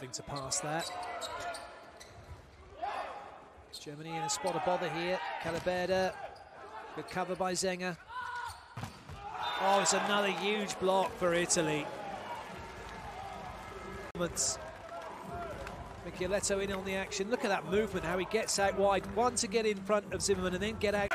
To pass that, Germany in a spot of bother here. Kaliberda, good cover by Zenger. Oh, it's another huge block for Italy. Michieletto in on the action. Look at that movement, how he gets out wide. One to get in front of Zimmermann and then get out.